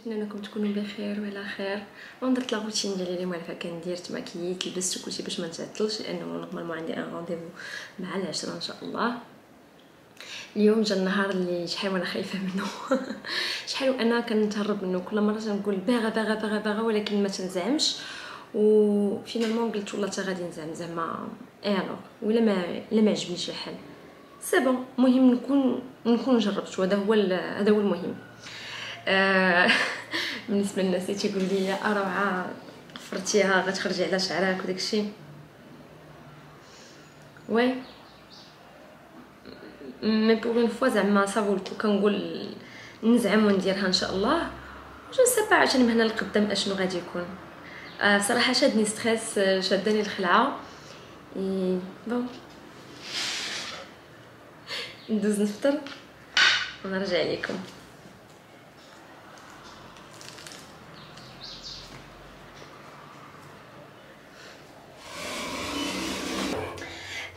نتمنى انكم تكونوا بخير وعلى خير. أنا درت لا روتين ديالي اللي معرفه كندير تماكيت لبست كلشي باش ما نتعطلش لأنه normalement عندي un rendez-vous مع العشرة ان شاء الله اليوم جا النهار اللي شحال وأنا خايفة منه. شحال وأنا كنتهرب منه. كل مرة تنقول باغا باغا باغا باغا ولكن ما تنزعمش. و finalement قلت والله حتى غادي نزعم زعما. ايالوغ ولا ما لا ما عجبنيش الحال. c'est bon المهم نكون نكون جربت. وهذا هو هذا هو المهم. بالنسبة للناس اللي تيقول لي أروعة فرتيها غتخرجي على شعرك وداكشي. oui. mais pour une fois زعما صافولتو كنقول نزعم ونديرها إن شاء الله. je sais pas عشان من هنا لقدام أشنو غادي يكون. آه صراحة شادني stress شادني الخلعة. bon ندوز نفطر. ونرجع لكم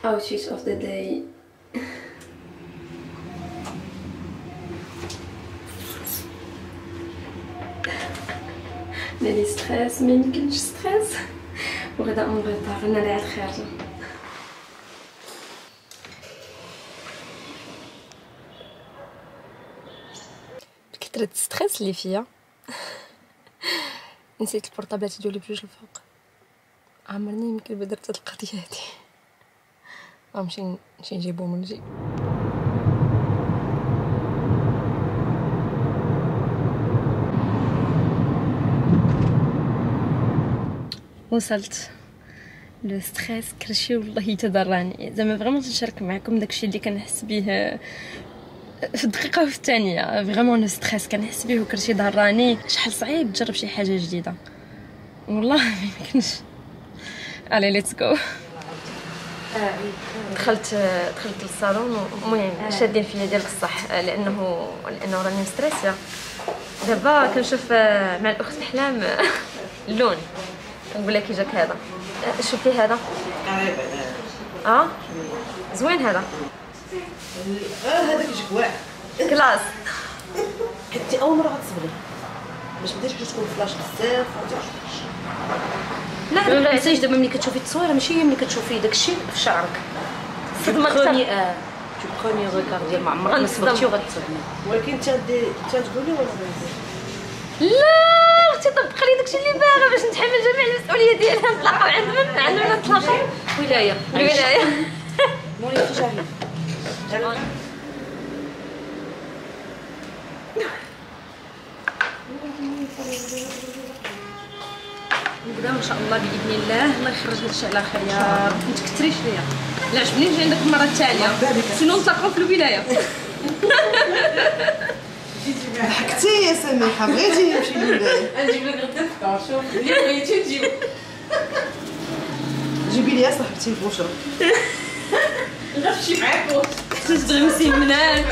outfit of the day. نالي stress ما يمكنش stress وغدا retard أنا اللي خارجه كثرة stress اللي فيا نسيت البورطابلات ديالي بجوج الفوق عمرني يمكن بدرت هاد القضية هادي غنمشي نمشي نجيبهم ونجي وصلت le stress كلشي والله تضراني زعما vraiment نشارك معكم داكشي اللي كنحس به في الدقيقه وفي الثانية vraiment le stress كنحس به وكلشي ضراني شحال صعيب تجرب شي حاجة جديده والله ما يمكنش الي let's go دخلت دخلت للصالون المهم شادين فيا ديال بصح لأنه لأنه راني مستريسية. دابا كنشوف مع الأخت احلام اللون. نقول لك جاك هذا. شوفي هذا. آه؟ زوين هذا. آه هذاك يجيك واعر. classe. حتى أول مرة غتصبري باش بديتش باش تكون فلاش بزاف لا لا لا علاش دابا ملي كتشوفي التصويره ماشي هي ملي كتشوفي داكشي في شعرك. تبقوني غيكار ديال ما عمرك ما. صبرتي وغتصدمي ولكن انت تقولي ولا لا أختي طبق لي داكشي اللي باغا باش نتحمل جميع المسؤولية ديالها. نطلقوا عند من؟ عند من نطلقوا؟ ولاية. الولايه مولي نبدأ إن شاء الله بإذن الله. الله يخرج هذا الشيء على خير. يا رب ما تكثريش ليا لا عجبني نجي عندك المرة التالية. سينو نتلاقاو في الولايه ضحكتي يا سميحة. بغيتي نمشي للولايه نجيب لك غدا الفطور شوف اللي بغيتي تجيب جيبي لي صاحبتي بوشرا غتمشي معاك واش خصك تغمسي منان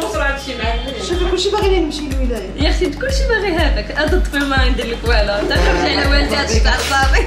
بوصرة هادشي معاك شوفي كلشي باغي لي نمشي للولايه يا أختي كلشي باغي هذاك. هذا الطفل ما ندير لك والو تخرج على والدي هذا الشعر صافي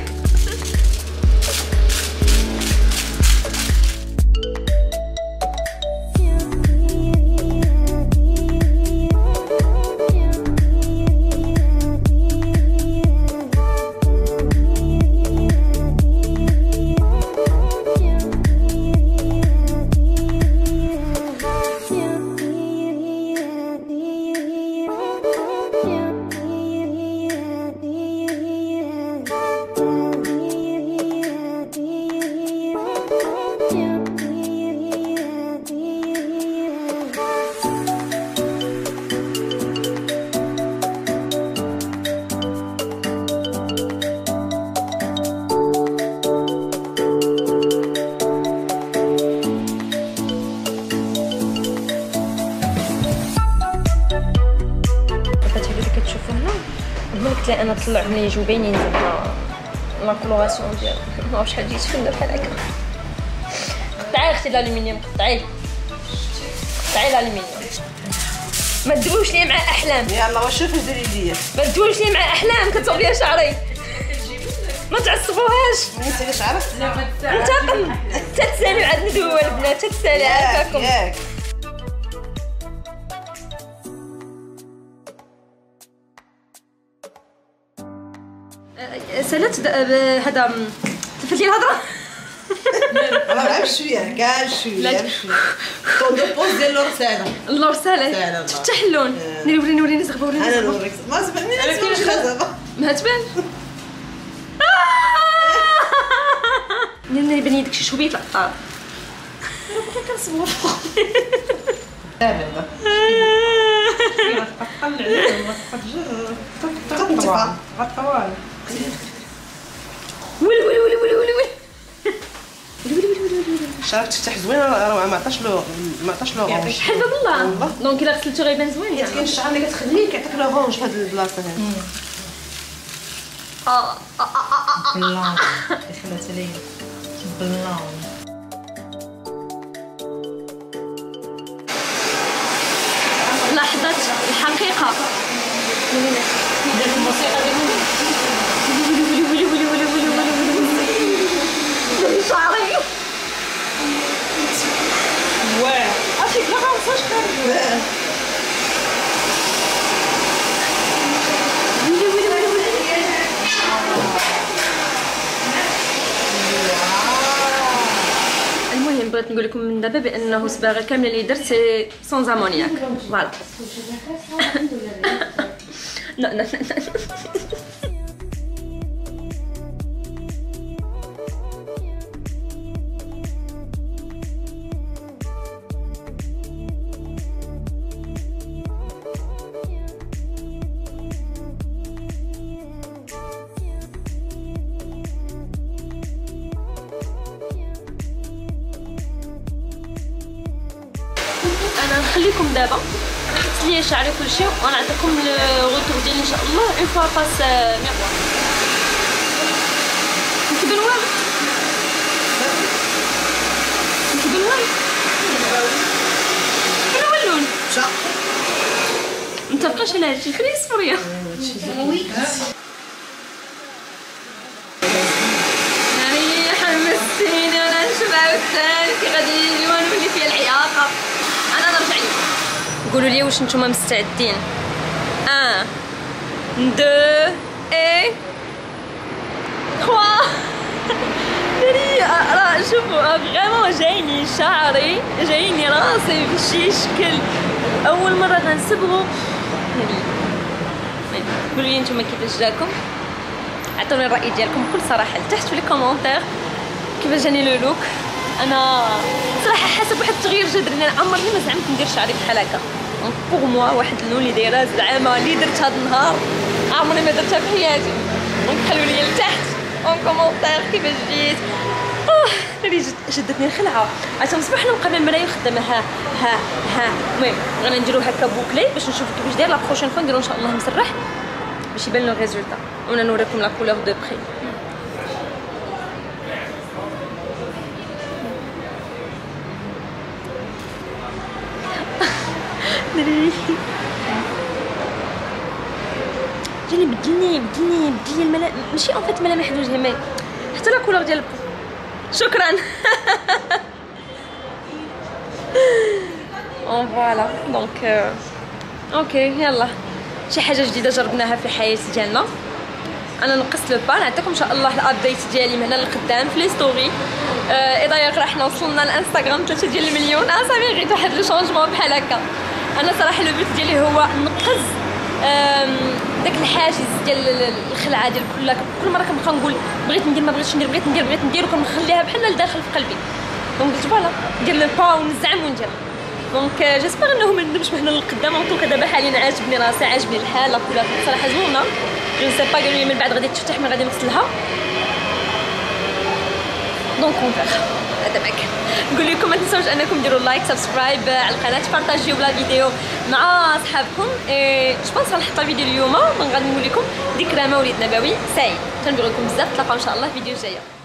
لها أنا طلع لي يجيو باينين زعما لا كولوراسيون ديال ما عرفتش شحال جيت فينا بحال هكا. قطعي أختي الالومنيوم قطعي. قطعي الالومنيوم ما تدويوش ليا مع أحلام. يلا واش شوفي ديري ليا ما تدويوش ليا مع أحلام كتصوب ليا شعري. ما تعصبوهاش. انت اش عرفت انتقم تتسالي عاد ندوي البنات تتسالي عافاكم. ياك. أه، سألت أه، هذا تفلتي الهضرة؟ لا نلعب شوية كاع شوية لا. بوز ديال الرساله الرساله تفتح اللون أه. نوريني نوريني زغبه وريني أنا نوريك. ما أنا كاين ما تبان. داكشي شوية طلع الطار أنا كنصبر فوق لا لا لا تقطع تقطع ولي ولي ولي ولي ولي ولي ولي ولي ولي شعرك تفتح زوين راه ما عطاش له ما عطاش l'orange حلفه بالله والله. donc إلا غسلتو غيبان زوين. حيت كاين يعني الشعر اللي كتخليه كيعطيك l'orange في هاد البلاصة هادي. آه، آه، آه. بلان دخلت عليا بلان لحظة الحقيقة ديك الموسيقى المهم بغيت نقول لكم من دابا بأنه الصباغه كاملة اللي درت c'est sans ammoniaque voilà لا لا لا نخليكم دابا. حط ليا شعري كلشي ونعطيكم الغوتور ديالي إن شاء الله. اون فوا باس ميغوار نكبل واحد نكبل واحد أنا واللون متبقاش على هادشي خليه يصبر قولوا لي واش نتوما مستعدين. ان دو اي. تخوا دري راه شوفوا vraiment جايني شعري جايني راسي بشي شكل. أول مرة غنصبغو يعني قولوا لي نتوما كيفاش جاكم. عطوني الرأي ديالكم بكل صراحة لتحت في les commentaires كيفاش جاني le look. أنا صراحة حسب واحد التغيير جذري أنا عمرني ما زعمت ندير شعري بحال هكا. pour moi واحد دايره زعما اللي درت هذا النهار عمرني ما درتها في حياتي donc خلوا لي لتحت en commentaire كيفاش جيت اللي شدتني الخلعه عشان صباح أنا مقابله المرايه وخدامه ها ها ها المهم غادي نديرو هكا bouclé باش نشوفو كيفاش داير la prochaine fois نديرو ان شاء الله مسرح باش يبان le résultat وأنا نوريكم la couleur de près دري جاني بدلني بدلني بدلني الملا ماشي en fait ملامح الوجه mais حتى la couleur ديال شكرا. bon voilà donc okay يلا. شي حاجة جديدة جربناها في الحياة ديالنا. أنا نقصت le pas نعطيكم إن شاء الله ال update ديالي من هنا لقدام في les stories آه اي دايوغ راه حنا وصلنا لإنستغرام 3 ديال المليون. آه صافي غير واحد le changement بحال هكا. أنا صراحة le but ديالي هو نقز داك الحاجز ديال ال- الخلعة ديال كل كل مرة كنبقى نقول بغيت ندير ما بغيتش ندير بغيت ندير بغيت ندير وكنخليها بحال لداخل في قلبي. donc قلت voilà ندير le pas ونزعم وندير. donc j'espère إنه ما ندمش من هنا للقدام tout cas دابا حاليا عاجبني راسي عاجبني الحال la couleur صراحة زوينة. je sais pas قالوا لي من بعد غادي تفتح من غادي نغسلها donc on verra هذا ما نقول لكم ما تنساوش أنكم ديروا like subscribe على القناة بارطاجيو la vidéo مع أصحابكم. et je pense غنحط الفيديو اليوم من غادي نقول لكم ذكرى مولد نبوي سعيد. تنبغيكم بزاف نتلاقاو إن شاء الله في فيديو جاية.